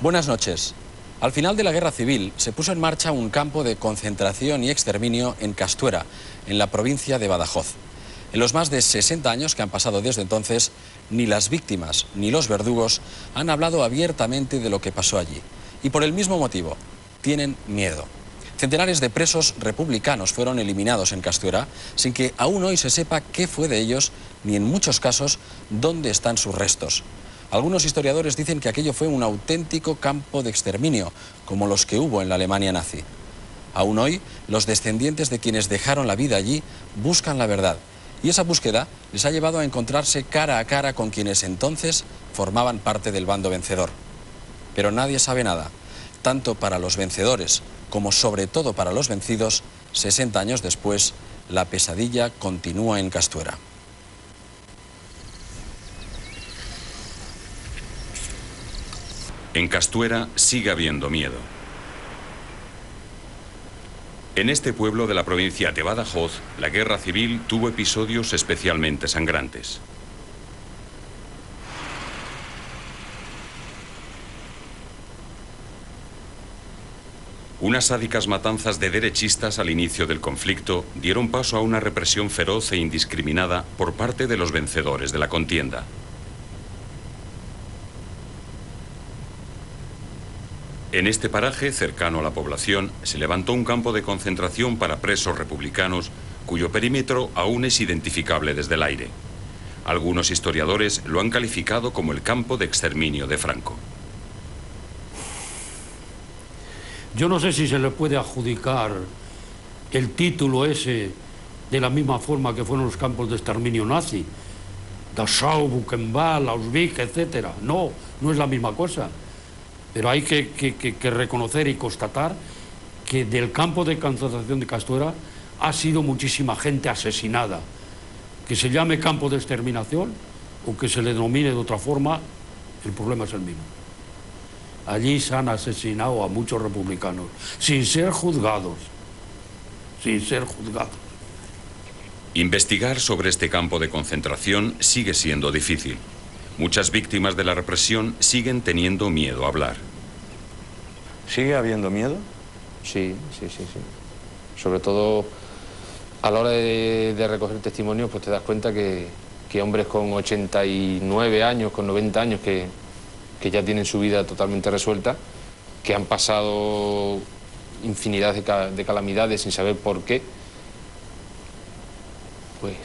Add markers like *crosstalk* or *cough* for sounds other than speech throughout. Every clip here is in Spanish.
Buenas noches. Al final de la guerra civil se puso en marcha un campo de concentración y exterminio en Castuera, en la provincia de Badajoz. En los más de 60 años que han pasado desde entonces, ni las víctimas ni los verdugos han hablado abiertamente de lo que pasó allí. Y por el mismo motivo, tienen miedo. Centenares de presos republicanos fueron eliminados en Castuera sin que aún hoy se sepa qué fue de ellos ni en muchos casos dónde están sus restos. Algunos historiadores dicen que aquello fue un auténtico campo de exterminio, como los que hubo en la Alemania nazi. Aún hoy, los descendientes de quienes dejaron la vida allí buscan la verdad, y esa búsqueda les ha llevado a encontrarse cara a cara con quienes entonces formaban parte del bando vencedor. Pero nadie sabe nada, tanto para los vencedores como sobre todo para los vencidos, 60 años después, la pesadilla continúa en Castuera. En Castuera sigue habiendo miedo. En este pueblo de la provincia de Badajoz, la guerra civil tuvo episodios especialmente sangrantes. Unas sádicas matanzas de derechistas al inicio del conflicto dieron paso a una represión feroz e indiscriminada por parte de los vencedores de la contienda. En este paraje, cercano a la población, se levantó un campo de concentración para presos republicanos cuyo perímetro aún es identificable desde el aire. Algunos historiadores lo han calificado como el campo de exterminio de Franco. Yo no sé si se le puede adjudicar el título ese de la misma forma que fueron los campos de exterminio nazi. Dachau, Buchenwald, Auschwitz, etc. No, no es la misma cosa. Pero hay que, reconocer y constatar que del campo de concentración de Castuera ha sido muchísima gente asesinada. Que se llame campo de exterminación o que se le denomine de otra forma, el problema es el mismo. Allí se han asesinado a muchos republicanos, sin ser juzgados, sin ser juzgados. Investigar sobre este campo de concentración sigue siendo difícil. Muchas víctimas de la represión siguen teniendo miedo a hablar. ¿Sigue habiendo miedo? Sí, sí, sí, sí. Sobre todo a la hora de, recoger testimonios, pues te das cuenta que, hombres con 89 años, con 90 años, que, ya tienen su vida totalmente resuelta, que han pasado infinidad de, calamidades sin saber por qué, pues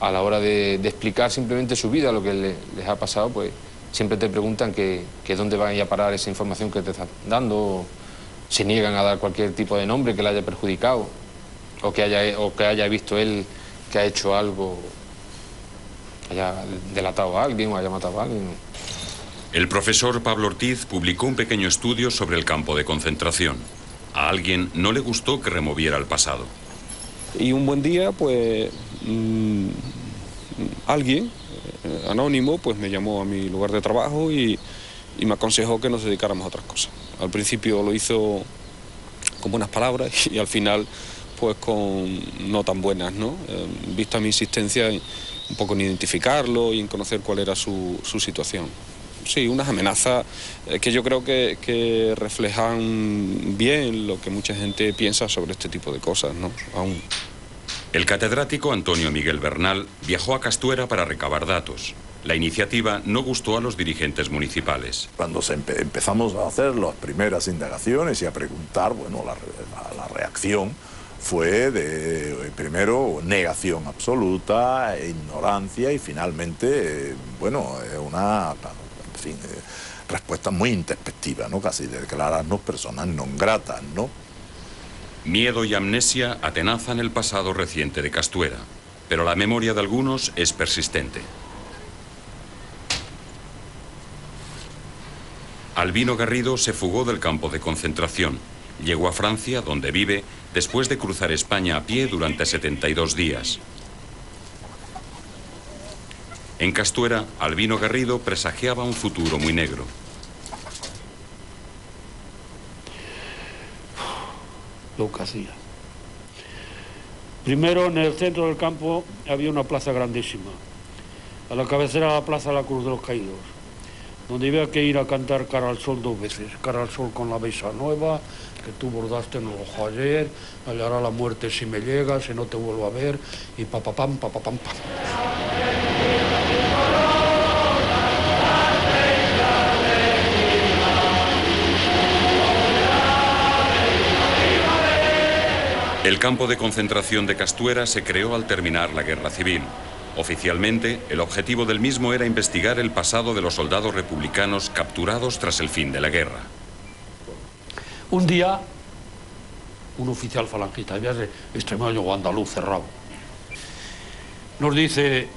a la hora de, explicar simplemente su vida, lo que les ha pasado, pues siempre te preguntan que, dónde van a parar esa información que te están dando, se niegan a dar cualquier tipo de nombre que le haya perjudicado, o que haya, o que haya visto él que ha hecho algo, haya delatado a alguien o haya matado a alguien. El profesor Pablo Ortiz publicó un pequeño estudio sobre el campo de concentración. A alguien no le gustó que removiera el pasado. Y un buen día, pues, mm, alguien anónimo, pues me llamó a mi lugar de trabajo y, me aconsejó que nos dedicáramos a otras cosas. Al principio lo hizo con buenas palabras *laughs* y al final pues con no tan buenas, ¿no? Eh, vista mi insistencia un poco en identificarlo y en conocer cuál era su, situación. Sí, unas amenazas eh, que yo creo que, que, reflejan bien lo que mucha gente piensa sobre este tipo de cosas, ¿no? Aún. El catedrático Antonio Miguel Bernal viajó a Castuera para recabar datos. La iniciativa no gustó a los dirigentes municipales. Cuando empezamos a hacer las primeras indagaciones y a preguntar, bueno, la, reacción fue de, primero, negación absoluta, ignorancia y finalmente, bueno, una, eh, respuesta muy introspectiva, ¿no? Casi de declararnos personas non gratas, ¿no? Miedo y amnesia atenazan el pasado reciente de Castuera, pero la memoria de algunos es persistente. Albino Garrido se fugó del campo de concentración. Llegó a Francia, donde vive, después de cruzar España a pie durante 72 días. En Castuera, Albino Garrido presagiaba un futuro muy negro. Lo que hacía. Primero, en el centro del campo había una plaza grandísima, a la cabecera de la plaza la Cruz de los Caídos. donde había que ir a cantar Cara al Sol dos veces. Cara al Sol con la besa nueva, que tú bordaste en el ojo ayer, hallará la muerte si me llega, si no te vuelvo a ver, y papapam, papapam, pam. El campo de concentración de Castuera se creó al terminar la guerra civil. Oficialmente, el objetivo del mismo era investigar el pasado de los soldados republicanos capturados tras el fin de la guerra. Un día, un oficial falangista, había extremeño o andaluz cerrado, nos dice,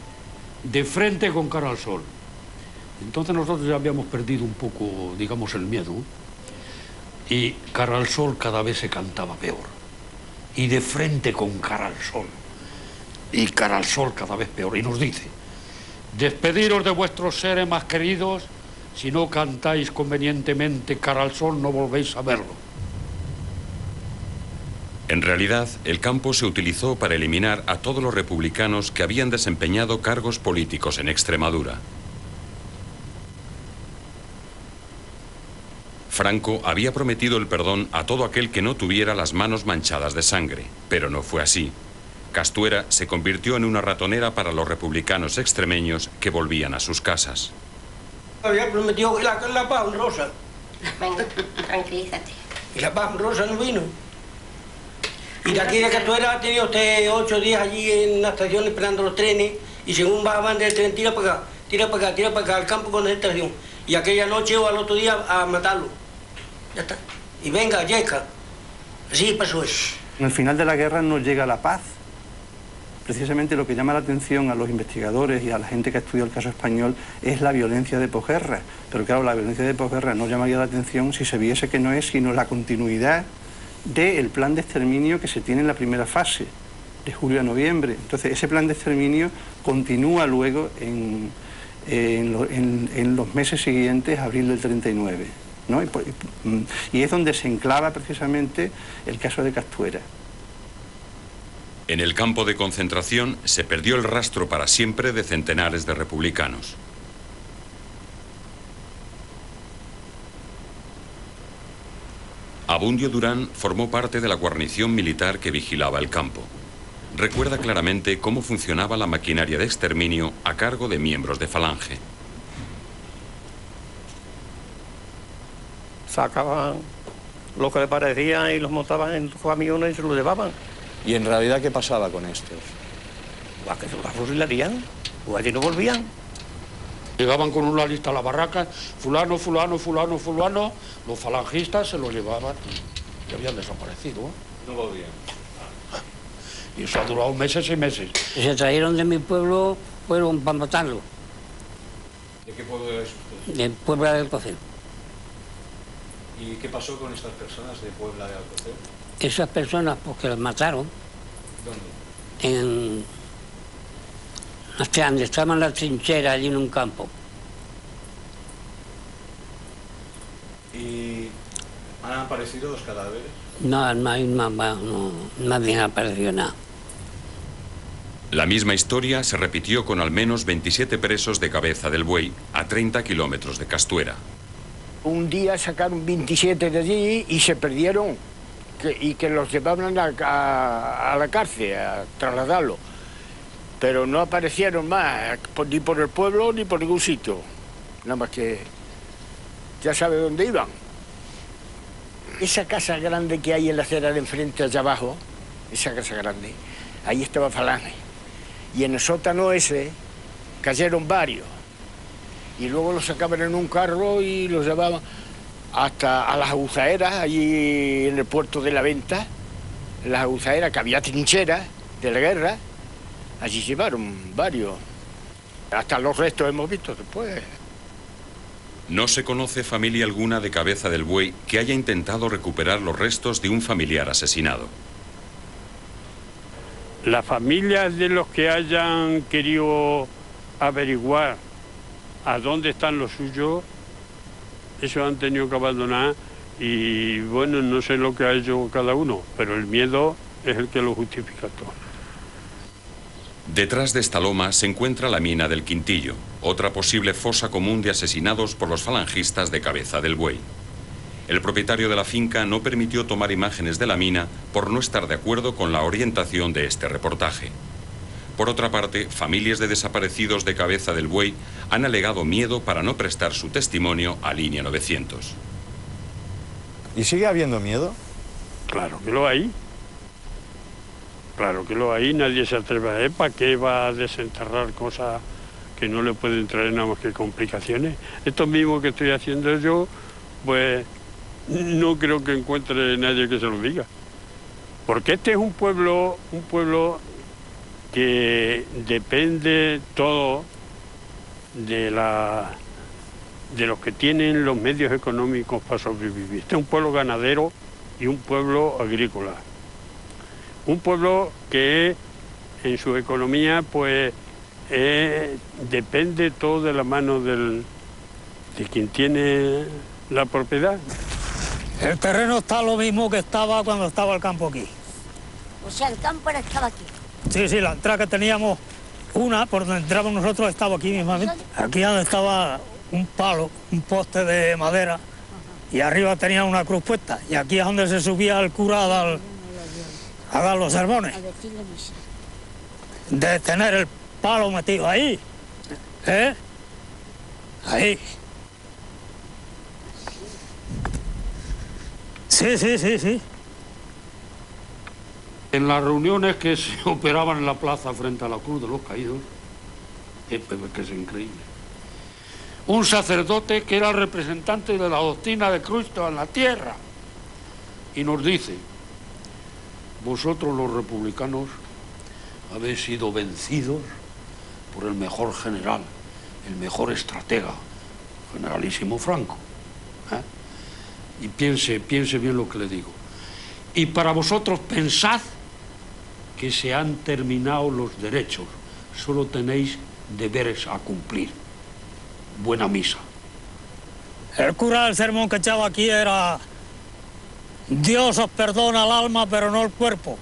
de frente con cara al sol. Entonces nosotros ya habíamos perdido un poco, digamos, el miedo. Y cara al sol cada vez se cantaba peor. Y de frente con cara al sol. Y cara al sol cada vez peor. Y nos dice, despediros de vuestros seres más queridos, si no cantáis convenientemente cara al sol no volvéis a verlo. En realidad, el campo se utilizó para eliminar a todos los republicanos que habían desempeñado cargos políticos en Extremadura. Franco había prometido el perdón a todo aquel que no tuviera las manos manchadas de sangre, pero no fue así. Castuera se convirtió en una ratonera para los republicanos extremeños que volvían a sus casas. Había prometido que la, la paz rosa. Venga, tranquilízate. Y la paz rosa no vino. Y de aquí de Castuera ha tenido usted ocho días allí en la estación esperando los trenes y según bajaban del tren, tira para acá, tira para acá, tira para acá, al campo con estación. Y aquella noche o al otro día a matarlo. Ya está. Y venga, Yesca. Así pasó eso. En el final de la guerra no llega la paz. Precisamente lo que llama la atención a los investigadores y a la gente que ha estudiado el caso español es la violencia de posguerra. Pero claro, la violencia de posguerra no llamaría la atención si se viese que no es sino la continuidad del plan de exterminio que se tiene en la primera fase, de julio a noviembre. Entonces, ese plan de exterminio continúa luego en los meses siguientes, abril del 39. Mm, y es donde se enclava precisamente el caso de Castuera. En el campo de concentración se perdió el rastro para siempre de centenares de republicanos. Abundio Durán formó parte de la guarnición militar que vigilaba el campo. Recuerda claramente cómo funcionaba la maquinaria de exterminio a cargo de miembros de Falange. Sacaban lo que le parecía y los montaban en camiones y se los llevaban. ¿Y en realidad qué pasaba con estos? ¿A que se los fusilarían? O allí no volvían. Llegaban con una lista a la barraca, fulano, fulano, fulano, fulano, los falangistas se los llevaban y habían desaparecido. ¿eh? No volvían. Y eso ha durado meses y meses. Se trajeron de mi pueblo, fueron para matarlo, ¿De qué pueblo es usted? de Puebla del Cocel. ¿Y qué pasó con estas personas de Puebla de Alcocer? Esas personas, porque las mataron ¿Dónde? en... Hasta donde estaban las trincheras, allí en un campo. ¿Y han aparecido los cadáveres? No, no hay más, no, nadie ha aparecido nada. La misma historia se repitió con al menos 27 presos de Cabeza del Buey, a 30 kilómetros de Castuera. Un día sacaron 27 de allí y se perdieron y que los llevaban a, a- la cárcel a trasladarlo. Pero no aparecieron más, ni por el pueblo ni por ningún sitio. Nada más que ya sabe dónde iban. Esa casa grande que hay en la acera de enfrente allá abajo, esa casa grande, ahí estaba Falange. Y en el sótano ese cayeron varios y luego los sacaban en un carro y los llevaban hasta a las aguzaderas, allí en el puerto de la venta, en las aguzaderas que había trincheras de la guerra, allí llevaron varios. Hasta los restos hemos visto después. No se conoce familia alguna de Cabeza del Buey que haya intentado recuperar los restos de un familiar asesinado. Las familias de los que hayan querido averiguar a dónde están los suyos, eso han tenido que abandonar y bueno, no sé lo que ha hecho cada uno, pero el miedo es el que lo justifica todo. Detrás de esta loma se encuentra la mina del Quintillo. otra posible fosa común de asesinados por los falangistas de Cabeza del Buey. El propietario de la finca no permitió tomar imágenes de la mina por no estar de acuerdo con la orientación de este reportaje. Por otra parte, familias de desaparecidos de Cabeza del Buey han alegado miedo para no prestar su testimonio a Línea 900. ¿Y sigue habiendo miedo? Claro que lo hay. Claro que lo hay, nadie se atreve a ver para qué va a desenterrar cosas que no le pueden traer nada más que complicaciones. Esto mismo que estoy haciendo yo, pues no creo que encuentre nadie que se lo diga. Porque este es un pueblo, un pueblo que depende todo de la de los que tienen los medios económicos para sobrevivir. Este es un pueblo ganadero y un pueblo agrícola. Un pueblo que en su economía pues eh, depende todo de la mano del, de quien tiene la propiedad. El terreno está lo mismo que estaba cuando estaba el campo aquí. O sea, el campo era- estaba aquí. Sí, sí, la entrada que teníamos, una por donde entramos nosotros estaba aquí mismamente. Aquí donde estaba un palo, un poste de madera, y arriba tenía una cruz puesta. Y aquí es donde se subía el cura a dar, a dar los sermones. De tener el palo metido ahí. ¿Eh? Ahí. Sí, sí, sí, sí. En las reuniones que se *laughs* operaban en la plaza frente a la Cruz de los Caídos, eh, pues, que es increíble, un sacerdote que era representante de la doctrina de Cristo en la tierra, y nos dice, vosotros los republicanos habéis sido vencidos por el mejor general, el mejor estratega, generalísimo Franco. ¿eh? Y piense, piense bien lo que le digo. Y para vosotros pensad que se han terminado los derechos, solo tenéis deberes a cumplir. Buena misa. El cura del sermón que echaba aquí era Dios os perdona el alma, pero no el cuerpo.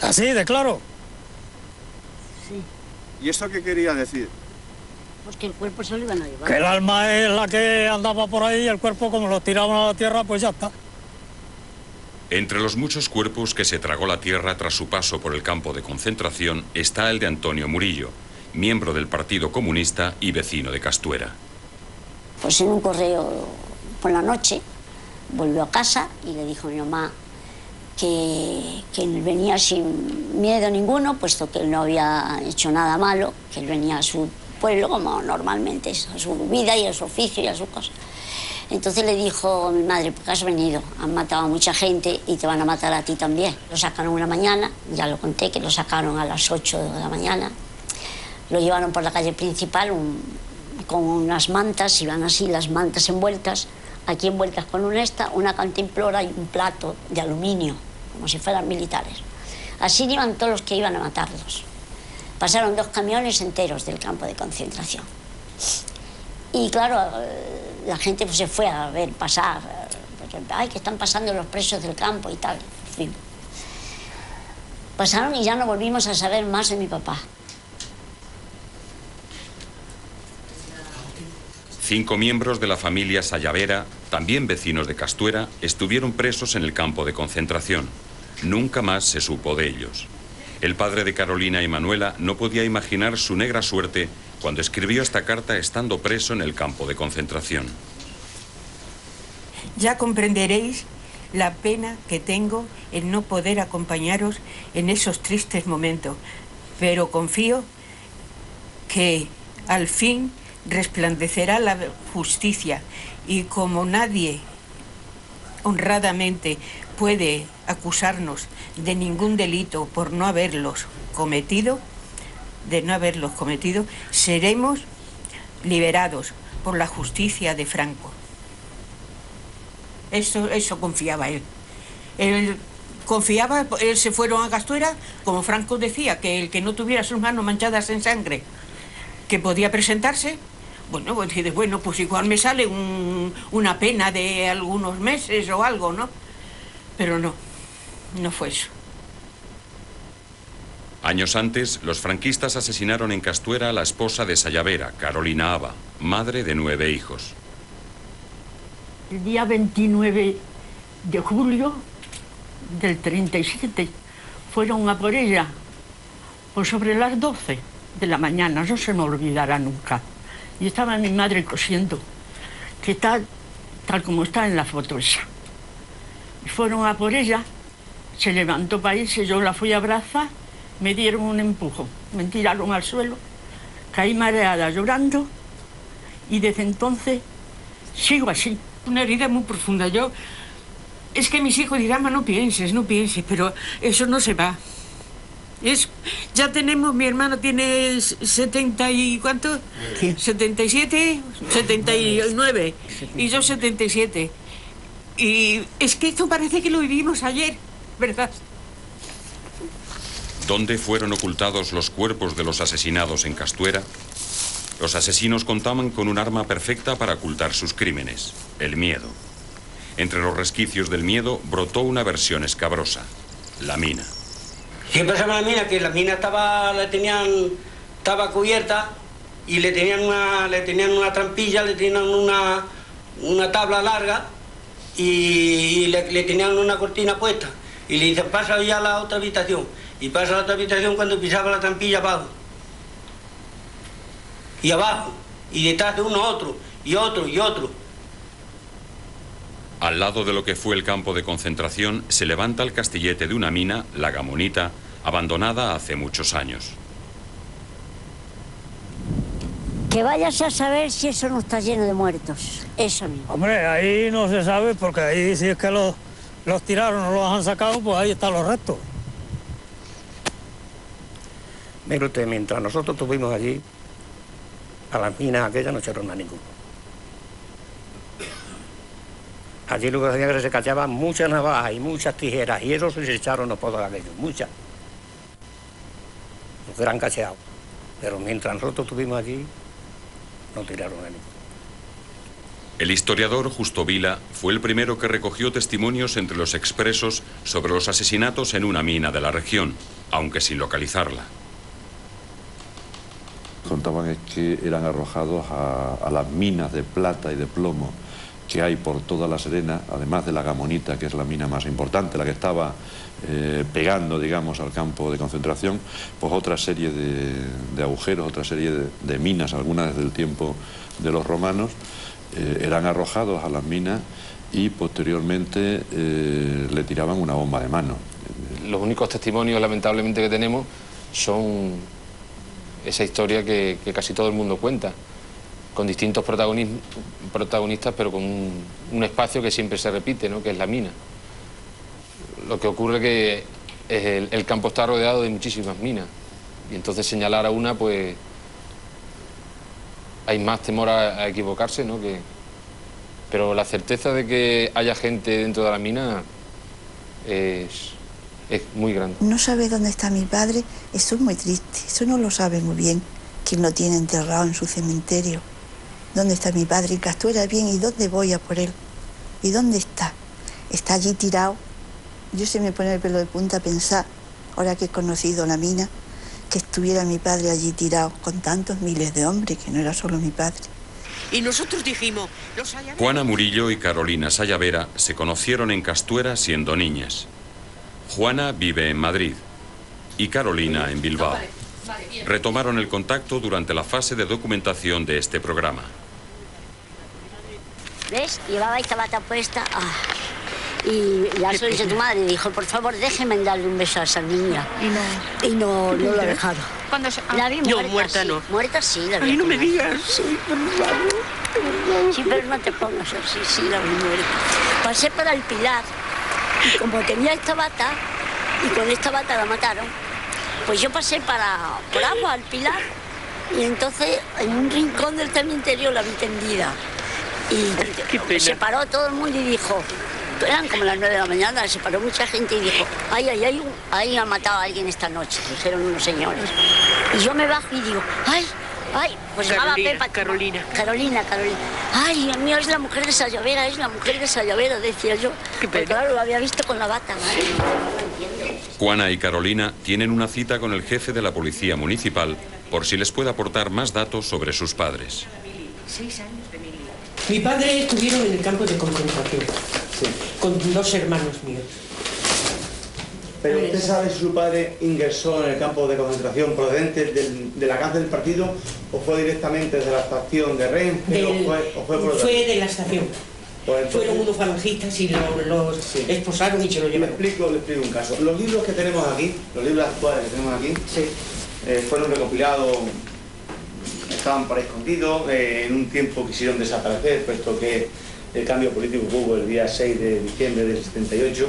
Así de claro. ¿Y esto qué quería decir? Pues que el cuerpo se lo iban a llevar. Que el alma es la que andaba por ahí y el cuerpo como lo tiraban a la tierra, pues ya está. Entre los muchos cuerpos que se tragó la tierra tras su paso por el campo de concentración está el de Antonio Murillo, miembro del Partido Comunista y vecino de Castuera. Pues en un correo por la noche volvió a casa y le dijo a mi mamá que, que él venía sin miedo ninguno, puesto que él no había hecho nada malo, que él venía a su pueblo como normalmente es, a su vida y a su oficio y a su cosa. Entonces le dijo mi madre, porque has venido, han matado a mucha gente y te van a matar a ti también. Lo sacaron una mañana, ya lo conté, que lo sacaron a las 8 de la mañana. Lo llevaron por la calle principal con unas mantas, iban así las mantas envueltas, aquí envueltas con una esta, una cantimplora y un plato de aluminio, como si fueran militares. Así iban todos los que iban a matarlos. Pasaron dos camiones enteros del campo de concentración. Y claro, eh, la gente pues, se fue a ver pasar, eh, ay, que están pasando los presos del campo y tal. Pasaron y ya no volvimos a saber más de mi papá. Cinco miembros de la familia Sayavera, también vecinos de Castuera, estuvieron presos en el campo de concentración. Nunca más se supo de ellos. El padre de Carolina y Manuela no podía imaginar su negra suerte cuando escribió esta carta estando preso en el campo de concentración. Ya comprenderéis la pena que tengo en no poder acompañaros en esos tristes momentos, pero confío que al fin resplandecerá la justicia y como nadie honradamente puede acusarnos de ningún delito por no haberlos cometido, de no haberlos cometido, seremos liberados por la justicia de Franco. Eso, eso confiaba él. Él confiaba, él se fueron a Castuera, como Franco decía, que el que no tuviera sus manos manchadas en sangre, que podía presentarse, bueno, pues dices, bueno, pues igual me sale un- una pena de algunos meses o algo, ¿no? Pero no, no fue eso. Años antes, los franquistas asesinaron en Castuera a la esposa de Sayavera, Carolina Aba, madre de nueve hijos. El día 29 de julio del 37 fueron a por ella, por sobre las 12 de la mañana, no se me olvidará nunca. Y estaba mi madre cosiendo, que tal, tal como está en la foto esa. Fueron a por ella, se levantó para irse, yo la fui a abrazar, me dieron un empujo, me tiraron al suelo, caí mareada llorando y desde entonces sigo así. Una herida muy profunda. Yo, es que mis hijos dirán, "Ma, no pienses, no pienses, pero eso no se va. Es, ya tenemos, mi hermano tiene 70 y cuánto? 77, 79 y yo 77. Y es que esto parece que lo vivimos ayer, ¿verdad? ¿Dónde fueron ocultados los cuerpos de los asesinados en Castuera? Los asesinos contaban con un arma perfecta para ocultar sus crímenes, el miedo. Entre los resquicios del miedo brotó una versión escabrosa, la mina. ¿Qué pasaba en la mina? Que la mina estaba, la tenían, estaba cubierta y le tenían una, le tenían una trampilla, le tenían una, una tabla larga y, le tenían una cortina puesta. Y le dicen, pasa ya a la otra habitación. Y pasa a la otra habitación cuando pisaba la trampilla abajo. Y abajo. Y detrás de uno otro. Y otro y otro. Al lado de lo que fue el campo de concentración se levanta el castillete de una mina, la Gamonita, abandonada hace muchos años. Que vayas a saber si eso no está lleno de muertos. Eso mismo. Hombre, ahí no se sabe porque ahí si es que los, los tiraron o los han sacado, pues ahí están los restos. Mire usted, mientras nosotros estuvimos allí, a las minas aquellas no echaron a ninguno. Allí lo que hacían era que se cachaban muchas navajas y muchas tijeras, y eso se echaron a todos aquellos, muchas. Los que eran cacheados. Pero mientras nosotros estuvimos allí, no tiraron a ninguno. El historiador Justo Vila fue el primero que recogió testimonios entre los expresos sobre los asesinatos en una mina de la región, aunque sin localizarla. Contaban es que eran arrojados a, a las minas de plata y de plomo que hay por toda la Serena, además de la Gamonita, que es la mina más importante, la que estaba eh, pegando, digamos, al campo de concentración, pues otra serie de, de agujeros, otra serie de, minas, algunas desde el tiempo de los romanos, eh, eran arrojados a las minas y posteriormente eh, le tiraban una bomba de mano. Los únicos testimonios, lamentablemente, que tenemos son esa historia que, que casi todo el mundo cuenta, con distintos protagonis- protagonistas, pero con un, espacio que siempre se repite, ¿no? que es la mina. Lo que ocurre que el campo está rodeado de muchísimas minas, y entonces señalar a una, pues hay más temor a, a equivocarse, ¿no? Que, pero la certeza de que haya gente dentro de la mina es, es muy grande. No sabe dónde está mi padre, eso es muy triste, eso no lo sabe muy bien quien lo tiene enterrado en su cementerio. ¿Dónde está mi padre? Y Castuera, bien, ¿y dónde voy a por él? ¿Y dónde está? Está allí tirado. Yo se me pone el pelo de punta a pensar, ahora que he conocido la mina, que estuviera mi padre allí tirado con tantos miles de hombres, que no era solo mi padre. Y nosotros dijimos, los. Juana Murillo y Carolina Sayavera se conocieron en Castuera siendo niñas. Juana vive en Madrid y Carolina en Bilbao. Retomaron el contacto durante la fase de documentación de este programa. ¿Ves? Llevaba esta bata puesta. ah. Y ya se dice tu madre. Dijo, por favor, déjeme darle un beso a esa niña. Y no. Y no, no lo ha dejado. Cuando se... La vi No, muerta. muerta sí. no. Muerta sí, la vi. Ay, no me muerta. digas. Sí, por favor. Sí, pero no te pongas así, sí, la vi muerta. Pasé para el Pilar. Y como tenía esta bata, y con esta bata la mataron, pues yo pasé para por agua al Pilar. Y entonces en un rincón del cementerio la vi tendida. Y se paró todo el mundo y dijo, eran como las nueve de la mañana, se paró mucha gente y dijo, ay, ay, ay, ay, ha matado a alguien esta noche, dijeron unos señores. Y yo me bajo y digo, ay, ay, pues llamaba Carolina, Pepa. Carolina. Carolina, Carolina. Ay, Dios mío, es la mujer de Sayavera, es la mujer de Sayavera, decía yo. Porque claro, lo había visto con la bata, entiendo. Juana y Carolina tienen una cita con el jefe de la policía municipal por si les puede aportar más datos sobre sus padres. Seis años de mi vida. Mi padre estuvieron en el campo de concentración con dos hermanos míos. Pero usted sabe si su padre ingresó en el campo de concentración procedente del- de la cárcel del partido o fue directamente desde la estación de Renfe Del- o fue, o fue por otra- fue de la estación. Pues entonces- Fueron unos falangistas y lo- los esposaron y se lo Le llevaron. explico, le explico un caso. Los libros que tenemos aquí, los libros actuales que tenemos aquí, eh, fueron recopilados, estaban por ahí escondidos, eh, en un tiempo quisieron desaparecer, puesto que el cambio político que hubo el día 6 de diciembre del 78,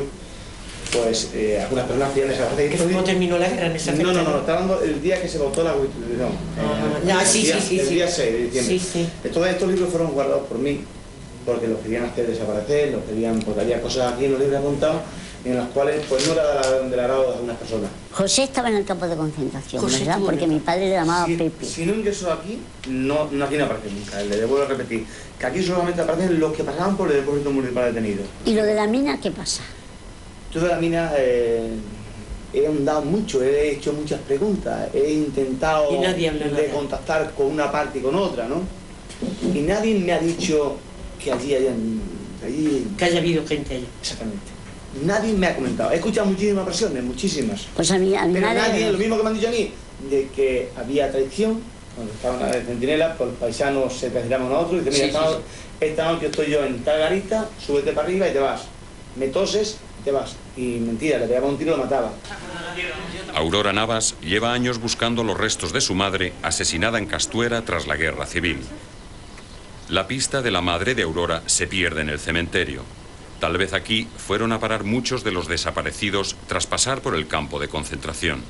pues eh, algunas personas querían desaparecer. ¿Cómo terminó la guerra en esa No, fecha? no, no, está hablando el día que se votó la Constitución. Ah, Eh, sí, sí, sí, El día 6 de diciembre. Sí, sí. Todos estos libros fueron guardados por mí, porque los querían hacer desaparecer, los querían, porque había cosas aquí en los libros apuntados en las cuales pues no era de la- del agrado de algunas personas. José estaba en el campo de concentración, José ¿verdad? Porque mi padre le llamaba si, Pepe. Si no ingresó aquí, no, no, aquí no aparece nunca. Le debo repetir que aquí solamente aparecen los que pasaban por el depósito municipal detenido. ¿Y lo de la mina qué pasa? Yo de la mina eh, he andado mucho, he hecho muchas preguntas, he intentado Y nadie habla de contactar con una parte y con otra, ¿no? Y nadie me ha dicho que allí hayan... Allí... Que haya habido gente allí. Exactamente. Nadie me ha comentado. He escuchado muchísimas versiones, muchísimas. Pues a mí, a Pero madre... nadie, lo mismo que me han dicho a mí, de que había traición, cuando estaban en la centinela, pues los paisanos se traicionaban a otros y dicen, mira, Sí, sí, esta, esta noche estoy yo en tal garita, súbete para arriba y te vas. Me toses y te vas. Y mentira, le pegaba un tiro y lo mataba. Aurora Navas lleva años buscando los restos de su madre asesinada en Castuera tras la guerra civil. La pista de la madre de Aurora se pierde en el cementerio. Tal vez aquí fueron a parar muchos de los desaparecidos tras pasar por el campo de concentración.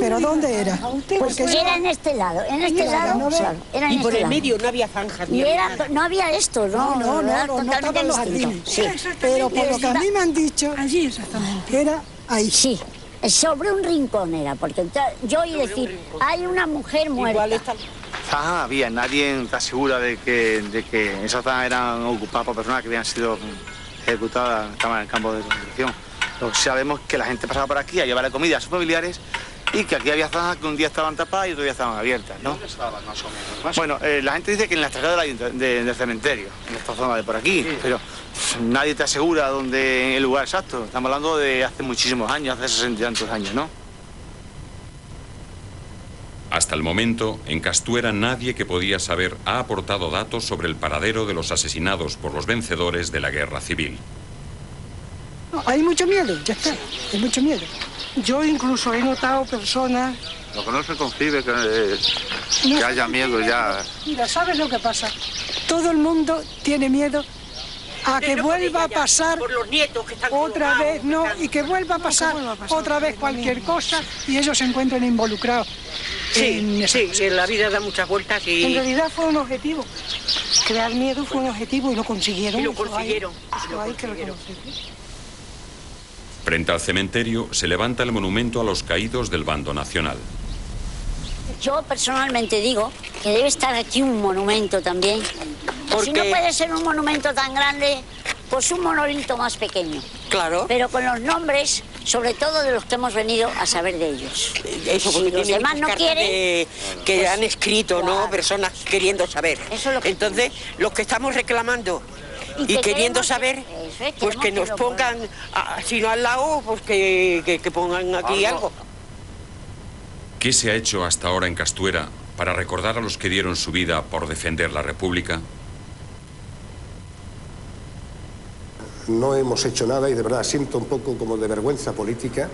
¿Pero dónde era? Pues era en este lado, en este lado, claro, era en Y por este el lado. medio no había zanjas. Y ni era, no había esto, no, No, no, era no, no, no totalmente estaban los distinto. jardines. Sí. Pero por lo que a mí me han dicho, Allí exactamente. era ahí. Sí, sobre un rincón era, porque yo oí decir, hay una mujer muerta. Zajas había, nadie está segura de que, de que esas zajas eran ocupadas por personas que habían sido ejecutadas, estaban en el campo de concentración. Lo que sabemos es que la gente pasaba por aquí a llevar comida a sus familiares y que aquí había zajas que un día estaban tapadas y otro día estaban abiertas, ¿no? Bueno, eh, la gente dice que en la ayunt- de- del cementerio, en esta zona de por aquí, pero nadie te asegura dónde el lugar exacto. Estamos hablando de hace muchísimos años, hace sesenta y tantos años, ¿no? Hasta el momento, en Castuera nadie que podía saber ha aportado datos sobre el paradero de los asesinados por los vencedores de la guerra civil. No, hay mucho miedo, ya está, hay mucho miedo. Yo incluso he notado personas... Lo que no se concibe que, eh, No. que haya miedo ya. Mira, ¿sabes lo que pasa? Todo el mundo tiene miedo a que vuelva a pasar otra vez, no, y que vuelva a pasar otra vez cualquier cosa y ellos se encuentren involucrados. en Sí, sí, en la vida da muchas vueltas y... En realidad fue un objetivo. Crear miedo fue un objetivo y lo consiguieron. Y lo Eso hay- consiguieron, eso hay que reconocerlo. Frente al cementerio se levanta el monumento a los caídos del bando nacional. Yo personalmente digo que debe estar aquí un monumento también. Porque... Si no puede ser un monumento tan grande, pues un monolito más pequeño. Claro. Pero con los nombres, sobre todo de los que hemos venido a saber de ellos. Eso si los demás no quieren, de- que pues, han escrito, ¿no? Personas queriendo saber. Entonces, los que estamos reclamando Y y, que queriendo saber, Eso es, pues que nos lo pongan, si no al lado, pues que, que- que pongan aquí algo. ¿Qué se ha hecho hasta ahora en Castuera para recordar a los que dieron su vida por defender la República? No hemos hecho nada y de verdad siento un poco como de vergüenza política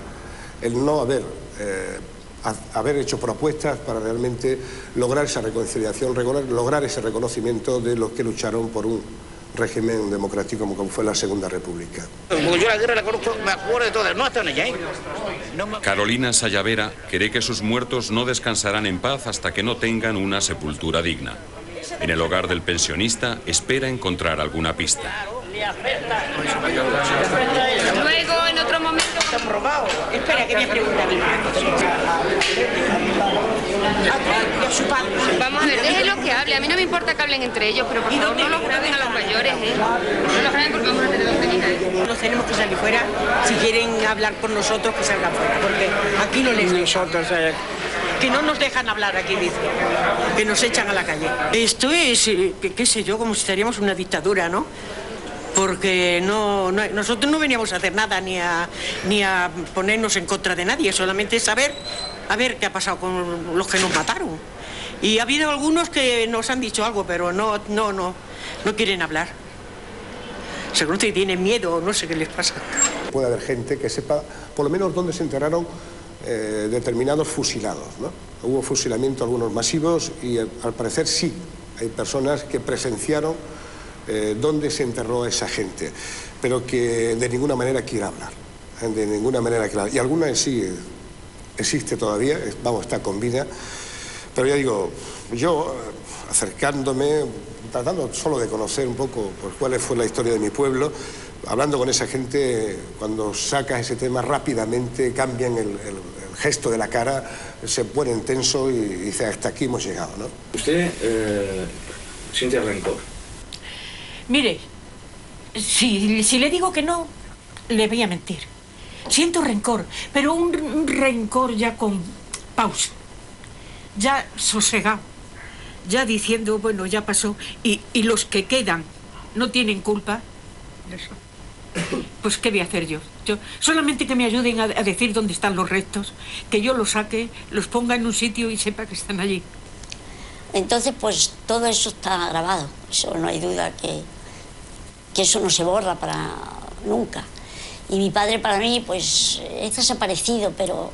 el no haber, eh, ha- haber hecho propuestas para realmente lograr esa reconciliación, lograr, ese reconocimiento de los que lucharon por un régimen democrático como, fue la Segunda República. Porque yo la guerra la conozco, me acuerdo de todas, no hasta en ella, ¿eh? No me- Carolina Sayavera cree que sus muertos no descansarán en paz hasta que no tengan una sepultura digna. En el hogar del pensionista espera encontrar alguna pista. Luego, en otro momento... Está probado. Espera, que me preguntan. Vamos a ver, déjenlo que hable. A mí no me importa que hablen entre ellos, pero por favor no los graben a los mayores, ¿eh? No los graben porque vamos a tener dos pequeñas. Nos tenemos que salir fuera. Si quieren hablar con nosotros, que salgan fuera. Porque aquí no les nosotros Que no nos dejan hablar aquí, dice. Que nos echan a la calle. Esto es, eh, qué, qué sé yo, como si estaríamos en una dictadura, ¿no? Porque no, no- nosotros no veníamos a hacer nada ni a, ni a ponernos en contra de nadie, solamente saber a ver qué ha pasado con los que nos mataron. Y ha habido algunos que nos han dicho algo, pero no, no, no, no quieren hablar. Se conoce que tienen miedo, no sé qué les pasa. Puede haber gente que sepa por lo menos dónde se enterraron eh, determinados fusilados. ¿no? Hubo fusilamientos algunos masivos y eh, al parecer sí, hay personas que presenciaron eh, dónde se enterró esa gente, pero que de ninguna manera quiere hablar. eh, De ninguna manera quiere hablar. Y alguna sí eh, existe todavía, vamos, está con vida. Pero ya digo, yo acercándome, tratando solo de conocer un poco pues, cuál fue la historia de mi pueblo, hablando con esa gente, cuando sacas ese tema rápidamente cambian el, el- el gesto de la cara, se ponen tenso y, y dice hasta aquí hemos llegado, ¿no? ¿Usted eh, siente rencor? Mire, si, si le digo que no, le voy a mentir. Siento rencor, pero un, rencor ya con pausa, ya sosegado, ya diciendo, bueno, ya pasó, y, y los que quedan no tienen culpa. Eso. Pues, ¿qué voy a hacer yo? yo solamente que me ayuden a decir dónde están los restos, que yo los saque, los ponga en un sitio y sepa que están allí. Entonces, pues todo eso está grabado. Eso no hay duda que, que eso no se borra para nunca. Y mi padre para mí, pues, es desaparecido, pero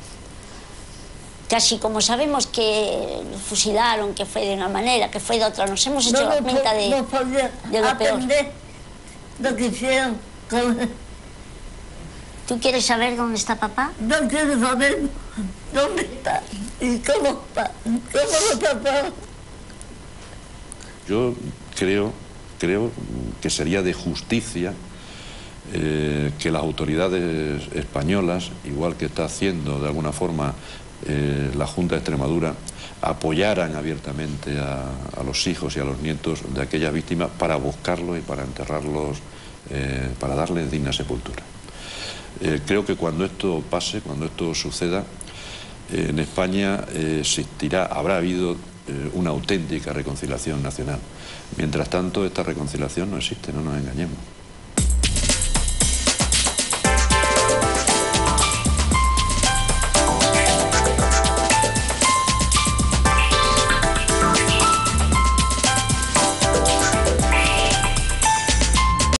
casi como sabemos que lo fusilaron, que fue de una manera, que fue de otra, nos hemos hecho No, la cuenta de, no de lo peor. aprender lo que hicieron con... ¿Tú quieres saber dónde está papá? No quiero saber dónde está y cómo está, cómo lo taparon. Yo creo, creo que sería de justicia eh, que las autoridades españolas, igual que está haciendo de alguna forma eh, la Junta de Extremadura, apoyaran abiertamente a, los hijos y a los nietos de aquellas víctimas para buscarlos y para enterrarlos, eh, para darles digna sepultura. Creo que cuando esto pase, cuando esto suceda, en España existirá, habrá habido eh, una auténtica reconciliación nacional. Mientras tanto, esta reconciliación no existe, no nos engañemos.